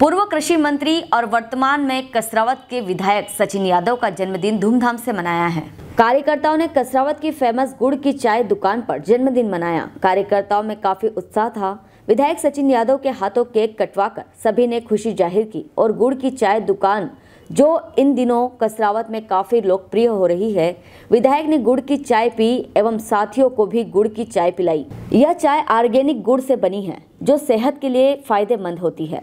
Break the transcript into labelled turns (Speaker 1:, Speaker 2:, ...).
Speaker 1: पूर्व कृषि मंत्री और वर्तमान में कसरावत के विधायक सचिन यादव का जन्मदिन धूमधाम से मनाया है। कार्यकर्ताओं ने कसरावत की फ़ेमस गुड़ की चाय दुकान पर जन्मदिन मनाया। कार्यकर्ताओं में काफ़ी उत्साह था। विधायक सचिन यादव के हाथों केक कटवाकर सभी ने खुशी ज़ाहिर की और गुड़ की चाय दुकान, जो इन दिनों कसरावत में काफ़ी लोकप्रिय हो रही है, विधायक ने गुड़ की चाय पी एवं साथियों को भी गुड़ की चाय पिलाई। यह चाय ऑर्गेनिक गुड़ से बनी है, जो सेहत के लिए फ़ायदेमंद होती है।